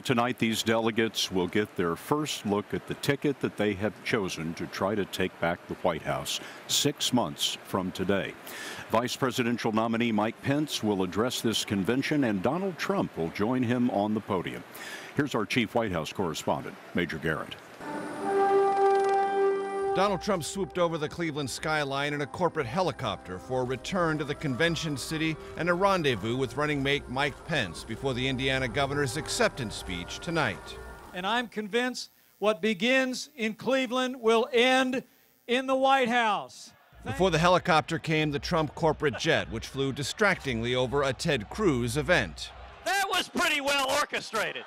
Well, tonight these delegates will get their first look at the ticket that they have chosen to try to take back the White House six months from today. Vice presidential nominee Mike Pence will address this convention, and Donald Trump will join him on the podium. Here's our chief White House correspondent, Major Garrett. Donald Trump swooped over the Cleveland skyline in a corporate helicopter for a return to the convention city and a rendezvous with running mate Mike Pence before the Indiana governor's acceptance speech tonight. And I'm convinced what begins in Cleveland will end in the White House. Before the helicopter came the Trump corporate jet, which flew distractingly over a Ted Cruz event. That was pretty well orchestrated.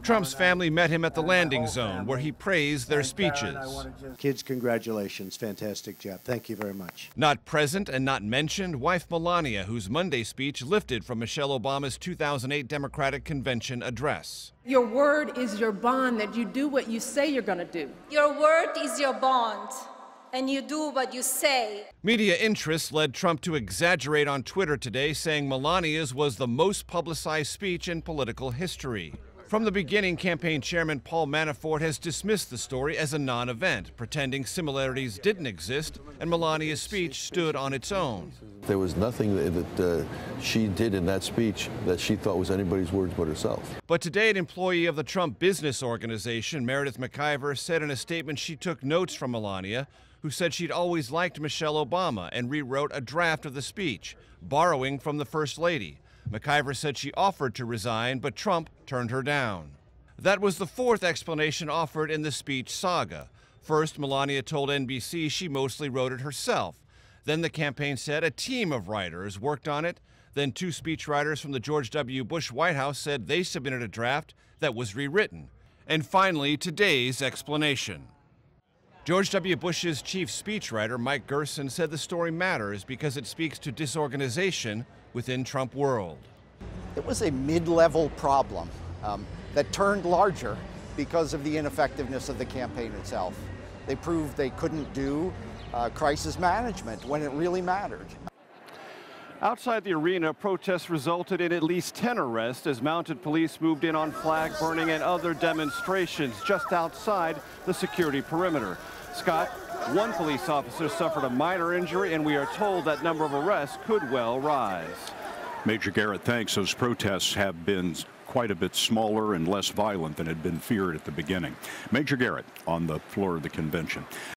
Trump's family met him at the landing zone where he praised their speeches. Kids, congratulations. Fantastic job. Thank you very much. Not present and not mentioned, wife Melania, whose Monday speech lifted from Michelle Obama's 2008 Democratic Convention address. Your word is your bond that you do what you say you're going to do. Your word is your bond and you do what you say. Media interest led Trump to exaggerate on Twitter today, saying Melania's was the most publicized speech in political history. From the beginning, campaign chairman Paul Manafort has dismissed the story as a non event, pretending similarities didn't exist and Melania's speech stood on its own. There was nothing that, uh, she did in that speech that she thought was anybody's words but herself. But today, an employee of the Trump Business Organization, Meredith McIver, said in a statement she took notes from Melania, who said she'd always liked Michelle Obama and rewrote a draft of the speech, borrowing from the First Lady. McIver said she offered to resign, but Trump turned her down. That was the fourth explanation offered in the speech saga. First, Melania told NBC she mostly wrote it herself. Then the campaign said a team of writers worked on it. Then two speechwriters from the George W. Bush White House said they submitted a draft that was rewritten. And finally, today's explanation. George W. Bush's chief speechwriter, Mike Gerson, said the story matters because it speaks to disorganization within Trump world. It was a mid-level problem um, that turned larger because of the ineffectiveness of the campaign itself. They proved they couldn't do uh, crisis management when it really mattered. Outside the arena, protests resulted in at least 10 arrests as mounted police moved in on flag burning and other demonstrations just outside the security perimeter. Scott, one police officer suffered a minor injury, and we are told that number of arrests could well rise. Major Garrett, thanks. Those protests have been quite a bit smaller and less violent than had been feared at the beginning. Major Garrett on the floor of the convention.